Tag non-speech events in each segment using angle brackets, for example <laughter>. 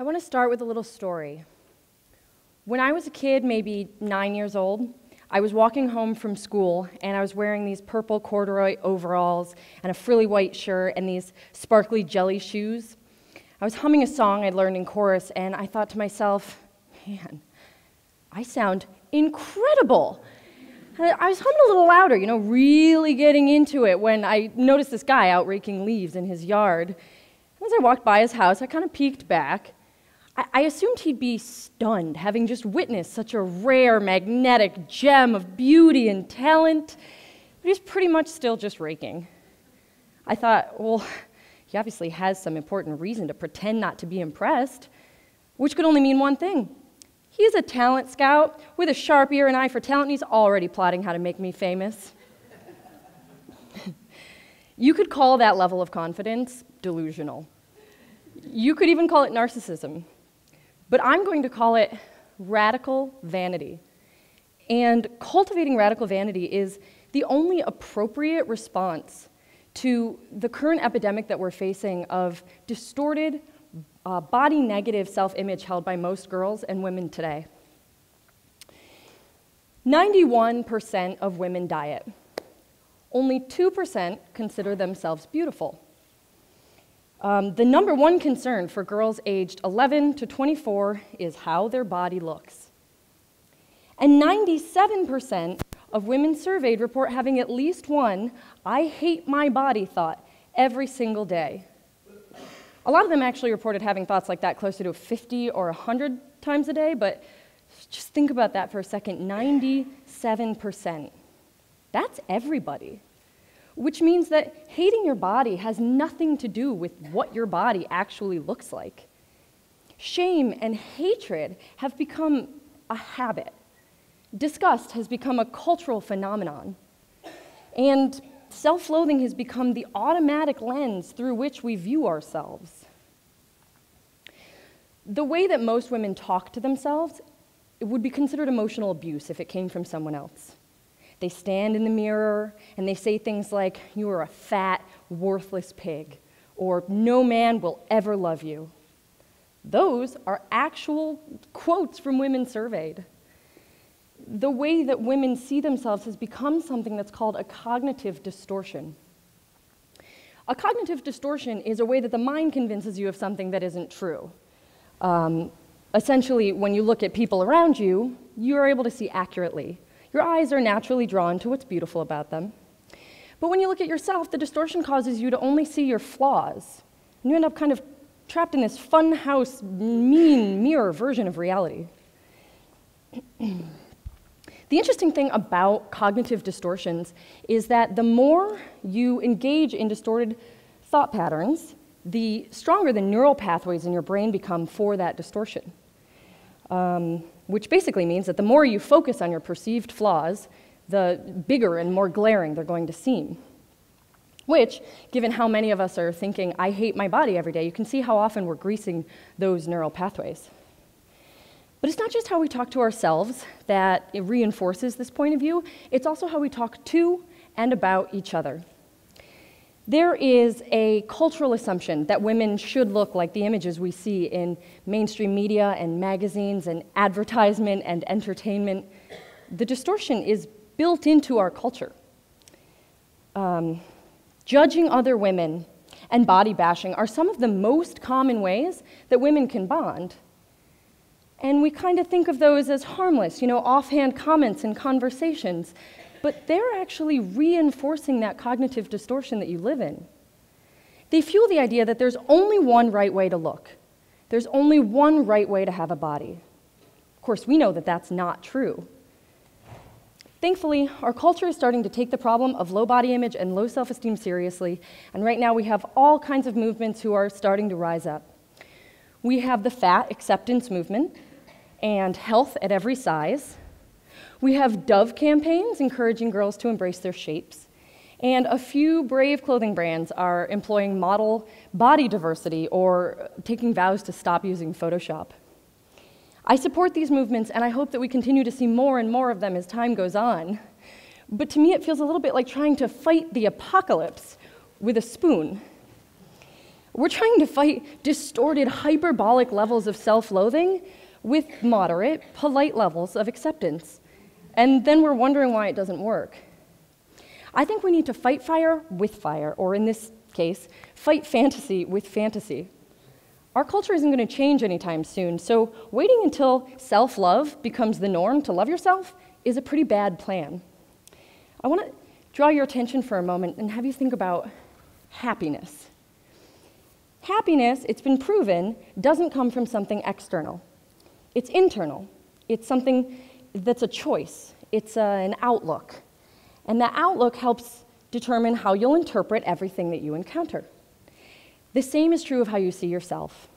I want to start with a little story. When I was a kid, maybe nine years old, I was walking home from school and I was wearing these purple corduroy overalls and a frilly white shirt and these sparkly jelly shoes. I was humming a song I'd learned in chorus and I thought to myself, man, I sound incredible. I was humming a little louder, you know, really getting into it when I noticed this guy out raking leaves in his yard. As I walked by his house, I kind of peeked back. I, assumed he'd be stunned, having just witnessed such a rare, magnetic gem of beauty and talent, but he's pretty much still just raking. I thought, well, he obviously has some important reason to pretend not to be impressed, which could only mean one thing He's a talent scout with a sharp ear and eye for talent, and he's already plotting how to make me famous. <laughs> you could call that level of confidence delusional. You could even call it narcissism. But I'm going to call it radical vanity. And cultivating radical vanity is the only appropriate response to the current epidemic that we're facing of distorted, uh, body negative self image held by most girls and women today. 91% of women diet. Only 2% consider themselves beautiful. Um, the number one concern for girls aged 11 to 24 is how their body looks. And 97% of women surveyed report having at least one I hate my body thought every single day. A lot of them actually reported having thoughts like that closer to 50 or 100 times a day, but just think about that for a second 97%. That's everybody. Which means that hating your body has nothing to do with what your body actually looks like. Shame and hatred have become a habit. Disgust has become a cultural phenomenon. And self loathing has become the automatic lens through which we view ourselves. The way that most women talk to themselves it would be considered emotional abuse if it came from someone else. They stand in the mirror and they say things like, You are a fat, worthless pig, or No man will ever love you. Those are actual quotes from women surveyed the way that women see themselves has become something that's called a cognitive distortion. A cognitive distortion is a way that the mind convinces you of something that isn't true. Um, essentially, when you look at people around you, you are able to see accurately. Your eyes are naturally drawn to what's beautiful about them. But when you look at yourself, the distortion causes you to only see your flaws. And you end up kind of trapped in this funhouse, mean mirror version of reality. <clears throat> The interesting thing about cognitive distortions is that the more you engage in distorted thought patterns, the stronger the neural pathways in your brain become for that distortion. Um, which basically means that the more you focus on your perceived flaws, the bigger and more glaring they're going to seem. Which, given how many of us are thinking, I hate my body every day, you can see how often we're greasing those neural pathways. But it's not just how we talk to ourselves that reinforces this point of view, it's also how we talk to and about each other. There is a cultural assumption that women should look like the images we see in mainstream media and magazines and advertisement and entertainment. The distortion is built into our culture. Um, judging other women and body bashing are some of the most common ways that women can bond and we kind of think of those as harmless, you know, offhand comments and conversations. But they're actually reinforcing that cognitive distortion that you live in. They fuel the idea that there's only one right way to look, there's only one right way to have a body. Of course, we know that that's not true. Thankfully, our culture is starting to take the problem of low body image and low self esteem seriously, and right now we have all kinds of movements who are starting to rise up. We have the fat acceptance movement, and health at every size. We have Dove campaigns encouraging girls to embrace their shapes. And a few brave clothing brands are employing model body diversity or taking vows to stop using Photoshop. I support these movements and I hope that we continue to see more and more of them as time goes on. But to me, it feels a little bit like trying to fight the apocalypse with a spoon. We're trying to fight distorted, hyperbolic levels of self loathing with moderate, polite levels of acceptance. And then we're wondering why it doesn't work. I think we need to fight fire with fire, or in this case, fight fantasy with fantasy. Our culture isn't going to change anytime soon, so waiting until self love becomes the norm to love yourself is a pretty bad plan. I want to draw your attention for a moment and have you think about happiness. Happiness, it's been proven, doesn't come from something external. It's internal. It's something that's a choice. It's uh, an outlook. And that outlook helps determine how you'll interpret everything that you encounter. The same is true of how you see yourself.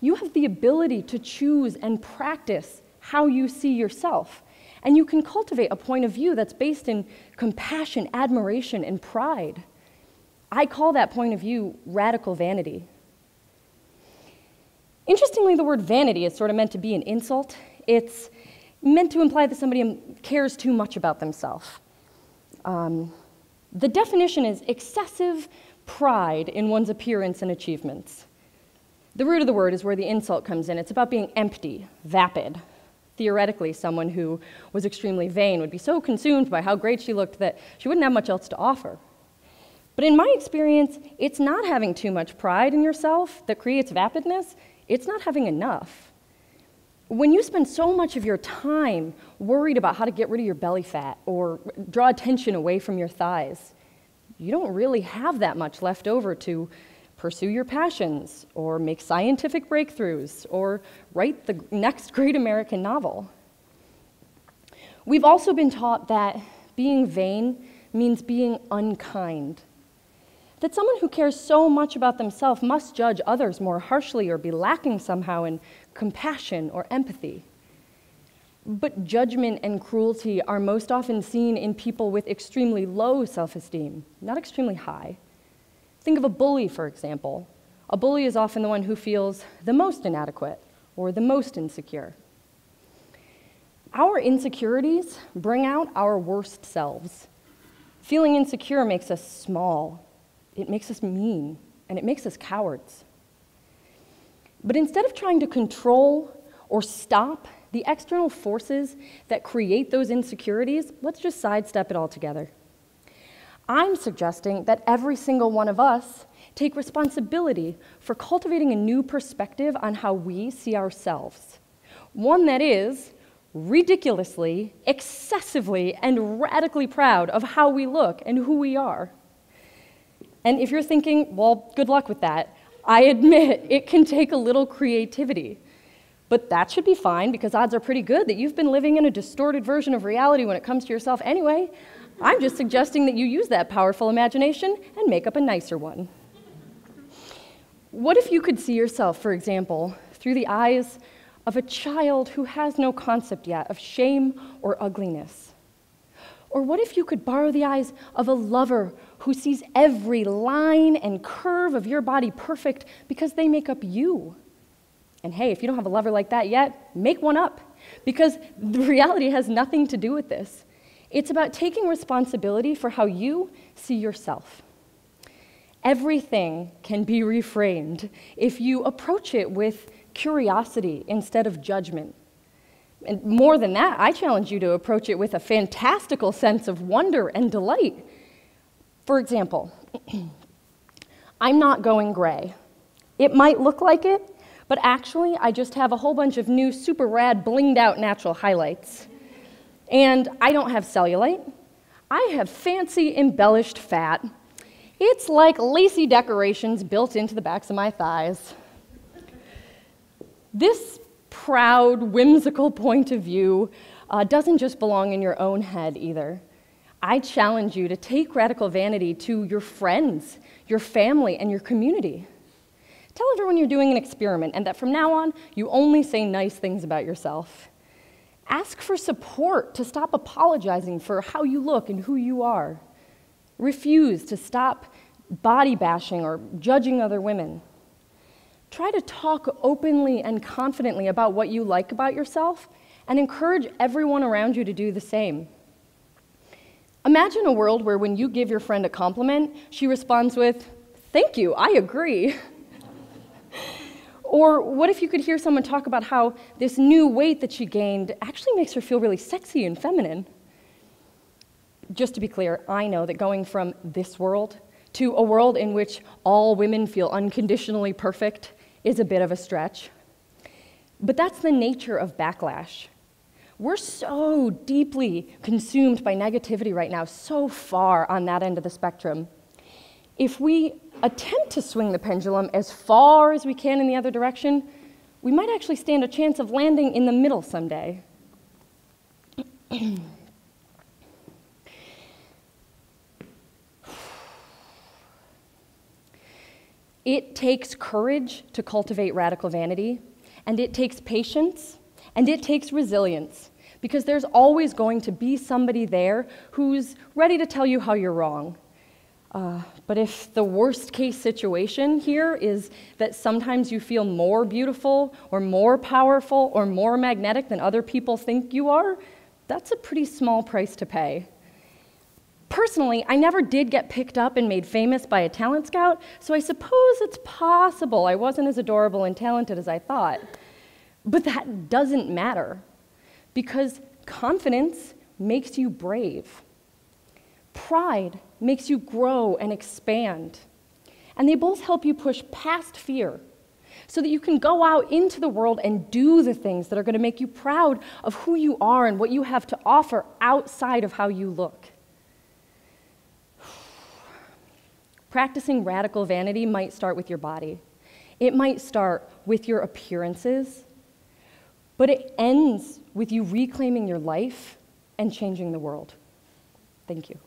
You have the ability to choose and practice how you see yourself. And you can cultivate a point of view that's based in compassion, admiration, and pride. I call that point of view radical vanity. Interestingly, the word vanity is sort of meant to be an insult. It's meant to imply that somebody cares too much about themselves. Um, the definition is excessive pride in one's appearance and achievements. The root of the word is where the insult comes in. It's about being empty, vapid. Theoretically, someone who was extremely vain would be so consumed by how great she looked that she wouldn't have much else to offer. But in my experience, it's not having too much pride in yourself that creates vapidness, it's not having enough. When you spend so much of your time worried about how to get rid of your belly fat or draw attention away from your thighs, you don't really have that much left over to pursue your passions or make scientific breakthroughs or write the next great American novel. We've also been taught that being vain means being unkind. That someone who cares so much about themselves must judge others more harshly or be lacking somehow in compassion, or empathy. But judgment and cruelty are most often seen in people with extremely low self esteem, not extremely high. Think of a bully, for example. A bully is often the one who feels the most inadequate or the most insecure. Our insecurities bring out our worst selves. Feeling insecure makes us small, it makes us mean, and it makes us cowards. But instead of trying to control or stop the external forces that create those insecurities, let's just sidestep it altogether. I'm suggesting that every single one of us take responsibility for cultivating a new perspective on how we see ourselves. One that is ridiculously, excessively, and radically proud of how we look and who we are. And if you're thinking, well, good luck with that, I admit it can take a little creativity. But that should be fine because odds are pretty good that you've been living in a distorted version of reality when it comes to yourself anyway. I'm just suggesting that you use that powerful imagination and make up a nicer one. What if you could see yourself, for example, through the eyes of a child who has no concept yet of shame or ugliness? Or what if you could borrow the eyes of a lover who sees every line and curve of your body perfect because they make up you. And hey, if you don't have a lover like that yet, make one up because the <laughs> reality has nothing to do with this. It's about taking responsibility for how you see yourself. Everything can be reframed if you approach it with curiosity instead of judgment. And more than that, I challenge you to approach it with a fantastical sense of wonder and delight for example, <clears throat> I'm not going gray. It might look like it, but actually, I just have a whole bunch of new super rad, blinged out natural highlights. And I don't have cellulite. I have fancy, embellished fat. It's like lacy decorations built into the backs of my thighs. This proud, whimsical point of view uh, doesn't just belong in your own head either. I challenge you to take radical vanity to your friends, your family, and your community. Tell everyone you're doing an experiment and that from now on, you only say nice things about yourself. Ask for support to stop apologizing for how you look and who you are. Refuse to stop body bashing or judging other women. Try to talk openly and confidently about what you like about yourself and encourage everyone around you to do the same. Imagine a world where when you give your friend a compliment, she responds with, Thank you, I agree. <laughs> Or what if you could hear someone talk about how this new weight that she gained actually makes her feel really sexy and feminine? Just to be clear, I know that going from this world to a world in which all women feel unconditionally perfect is a bit of a stretch. But that's the nature of backlash. We're so deeply consumed by negativity right now, so far on that end of the spectrum. If we attempt to swing the pendulum as far as we can in the other direction, we might actually stand a chance of landing in the middle someday. it takes courage to cultivate radical vanity, and it takes patience, and it takes resilience, because there's always going to be somebody there who's ready to tell you how you're wrong uh, but if the worst case situation here is that sometimes you feel more beautiful or more powerful or more magnetic than other people think you are, that's a pretty small price to pay. Personally, I never did get picked up and made famous by a talent scout, so I suppose it's possible I wasn't as adorable and talented as I thought. But that doesn't matter, because confidence makes you brave. Pride makes you grow and expand. And they both help you push past fear so that you can go out into the world and do the things that are going to make you proud of who you are and what you have to offer outside of how you look. <sighs> Practicing radical vanity might start with your body. It might start with your appearances, but it ends with you reclaiming your life and changing the world. Thank you.